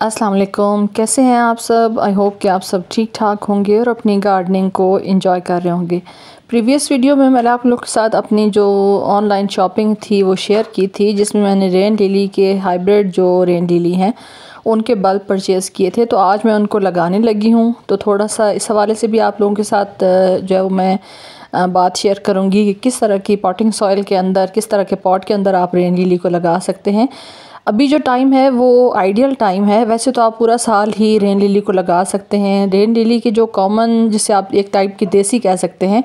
अस्सलाम वालेकुम। कैसे हैं आप सब? आई होप कि आप सब ठीक ठाक होंगे और अपनी गार्डनिंग को एंजॉय कर रहे होंगे। प्रीवियस वीडियो में मैंने आप लोग के साथ अपनी जो ऑनलाइन शॉपिंग थी, वो शेयर की थी, जिसमें मैंने रेन लिली के हाइब्रिड जो रेन लिली हैं, उनके बल्ब परचेज़ किए थे। तो आज मैं उनको लगाने लगी हूँ। तो थोड़ा सा इस हवाले से भी आप लोगों के साथ जो है मैं बात शेयर करूँगी कि किस तरह की पॉटिंग सॉइल के अंदर, किस तरह के पॉट के अंदर आप रेन लिली को लगा सकते हैं। अभी जो टाइम है, वो आइडियल टाइम है। वैसे तो आप पूरा साल ही रेन लिली को लगा सकते हैं। रेन लिली के जो कॉमन जिसे आप एक टाइप की देसी कह सकते हैं,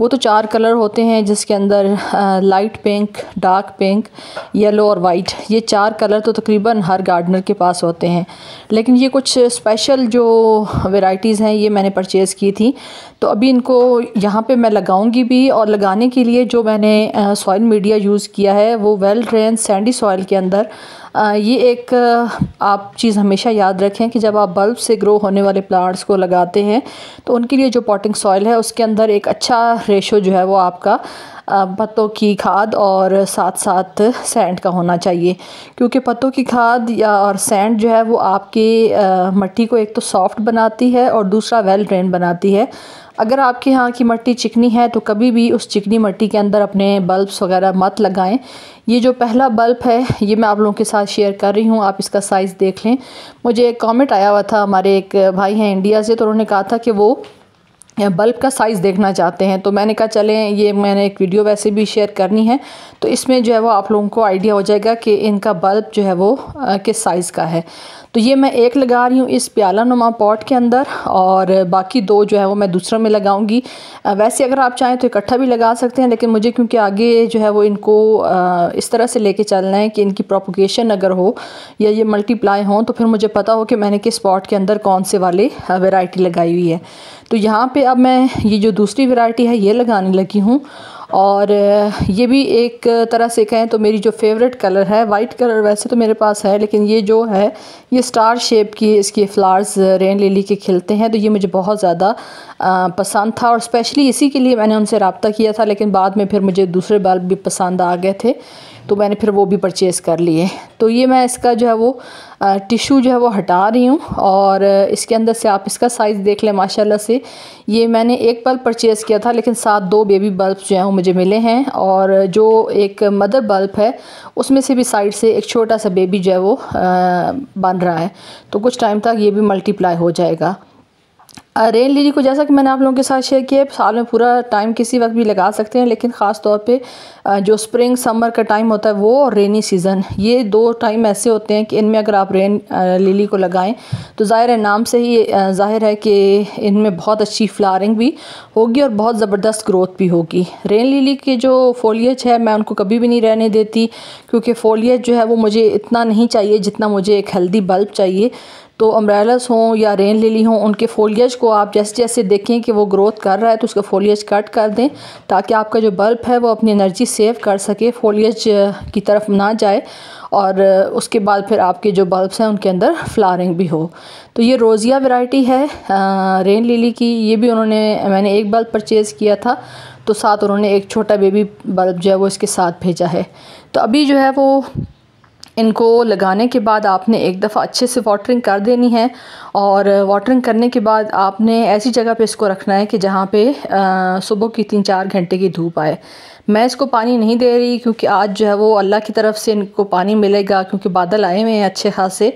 वो तो चार कलर होते हैं, जिसके अंदर light pink dark pink yellow और वाइट ये चार कलर तो तकरीबन हर गार्डनर के पास होते हैं। लेकिन ये कुछ स्पेशल जो वेराइटीज़ हैं, ये मैंने परचेज़ की थी। तो अभी इनको यहाँ पे मैं लगाऊँगी भी और लगाने के लिए जो मैंने सॉइल मीडिया यूज़ किया है, वो वेल ड्रेन सैंडी सॉइल के अंदर ये एक आप चीज़ हमेशा याद रखें कि जब आप बल्ब से ग्रो होने वाले प्लांट्स को लगाते हैं तो उनके लिए जो पॉटिंग सॉइल है, उसके अंदर एक अच्छा रेशो जो है वो आपका पत्तों की खाद और साथ साथ सैंड का होना चाहिए। क्योंकि पत्तों की खाद या, और सैंड जो है वो आपकी मट्टी को एक तो सॉफ्ट बनाती है और दूसरा वेल ड्रेन बनाती है। अगर आपके यहाँ की मिट्टी चिकनी है तो कभी भी उस चिकनी मिट्टी के अंदर अपने बल्ब्स वगैरह मत लगाएँ। ये जो पहला बल्ब है, ये मैं आप लोगों के साथ शेयर कर रही हूँ, आप इसका साइज़ देख लें। मुझे एक कमेंट आया हुआ था, हमारे एक भाई हैं इंडिया से तो उन्होंने कहा था कि वो बल्ब का साइज़ देखना चाहते हैं। तो मैंने कहा, चलें, ये मैंने एक वीडियो वैसे भी शेयर करनी है। तो इसमें जो है वो आप लोगों को आइडिया हो जाएगा कि इनका बल्ब जो है वो किस साइज़ का है। तो ये मैं एक लगा रही हूँ इस प्याला नुमा पॉट के अंदर और बाकी दो जो है वो मैं दूसरा में लगाऊँगी। वैसे अगर आप चाहें तो इकट्ठा भी लगा सकते हैं, लेकिन मुझे क्योंकि आगे जो है वो इनको इस तरह से लेके चलना है कि इनकी प्रोपोगेशन अगर हो या ये मल्टीप्लाई हों तो फिर मुझे पता हो कि मैंने किस पॉट के अंदर कौन से वाले वेराइटी लगाई हुई है। तो यहाँ पर अब मैं ये जो दूसरी वेराइटी है, ये लगाने लगी हूँ और ये भी एक तरह से कहें तो मेरी जो फेवरेट कलर है वाइट कलर वैसे तो मेरे पास है, लेकिन ये जो है, ये स्टार शेप की इसके फ्लावर्स रेन लिली के खिलते हैं तो ये मुझे बहुत ज़्यादा पसंद था और स्पेशली इसी के लिए मैंने उनसे रबता किया था, लेकिन बाद में फिर मुझे दूसरे बल्ब भी पसंद आ गए थे तो मैंने फिर वो भी परचेज़ कर लिए। तो ये मैं इसका जो है वो टिशू जो है वो हटा रही हूँ और इसके अंदर से आप इसका साइज़ देख लें, माशाल्लाह से। ये मैंने एक बल्ब परचेज़ किया था, लेकिन साथ दो बेबी बल्ब जो हैं वो मुझे मिले हैं और जो एक मदर बल्ब है, उसमें से भी साइड से एक छोटा सा बेबी जो है वो बन रहा है। तो कुछ टाइम तक ये भी मल्टीप्लाई हो जाएगा। रेन लिली को जैसा कि मैंने आप लोगों के साथ शेयर किया है, साल में पूरा टाइम किसी वक्त भी लगा सकते हैं, लेकिन ख़ास तौर पे जो स्प्रिंग समर का टाइम होता है वो और रेनी सीज़न ये दो टाइम ऐसे होते हैं कि इनमें अगर आप रेन लिली को लगाएँ तो ज़ाहिर है नाम से ही ज़ाहिर है कि इनमें बहुत अच्छी फ्लारिंग भी होगी और बहुत ज़बरदस्त ग्रोथ भी होगी. रेन लिली के जो फोलियज है, मैं उनको कभी भी नहीं रहने देती, क्योंकि फोलियज जो है वो मुझे इतना नहीं चाहिए जितना मुझे एक हेल्दी बल्ब चाहिए. तो अम्ब्रेलस हों या रेन लिली हों, उनके फोलियज को आप जैसे जैसे देखें कि वो ग्रोथ कर रहा है तो उसका फोलियज कट कर दें, ताकि आपका जो बल्ब है वो अपनी एनर्जी सेव कर सके फोलियज की तरफ़ ना जाए, और उसके बाद फिर आपके जो बल्ब्स हैं उनके अंदर फ्लारिंग भी हो। तो ये रोज़िया वैरायटी है रेन लिली की, ये भी उन्होंने, मैंने एक बल्ब परचेज़ किया था तो साथ उन्होंने एक छोटा बेबी बल्ब जो है वो इसके साथ भेजा है। तो अभी जो है वो इनको लगाने के बाद आपने एक दफ़ा अच्छे से वाटरिंग कर देनी है और वाटरिंग करने के बाद आपने ऐसी जगह पे इसको रखना है कि जहाँ पे सुबह की तीन चार घंटे की धूप आए। मैं इसको पानी नहीं दे रही क्योंकि आज जो है वो अल्लाह की तरफ़ से इनको पानी मिलेगा क्योंकि बादल आए हुए हैं अच्छे खासे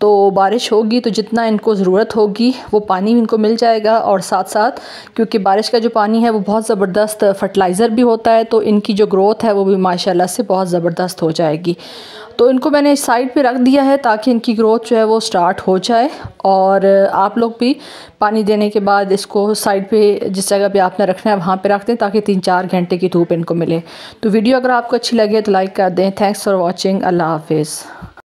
तो बारिश होगी तो जितना इनको ज़रूरत होगी वो पानी इनको मिल जाएगा और साथ साथ क्योंकि बारिश का जो पानी है वो बहुत ज़बरदस्त फर्टिलाइज़र भी होता है तो इनकी जो ग्रोथ है वो भी माशाल्लाह से बहुत ज़बरदस्त हो जाएगी। तो इनको मैंने साइड पे रख दिया है ताकि इनकी ग्रोथ जो है वो स्टार्ट हो जाए। और आप लोग भी पानी देने के बाद इसको साइड पे जिस जगह पे आपने रखना है वहाँ पे रख दें ताकि तीन चार घंटे की धूप इनको मिले। तो वीडियो अगर आपको अच्छी लगे तो लाइक कर दें। थैंक्स फॉर वॉचिंग अल्लाह हाफिज़।